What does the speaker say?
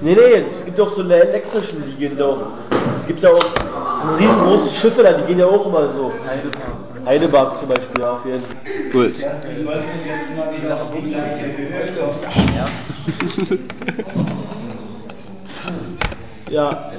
Nee, nee, es gibt auch so eine elektrischen, die gehen doch. Es gibt ja auch riesengroße Schiffe da, die gehen ja auch immer so. Heidebach zum Beispiel, ja, auf jeden Fall. Gut. Ja.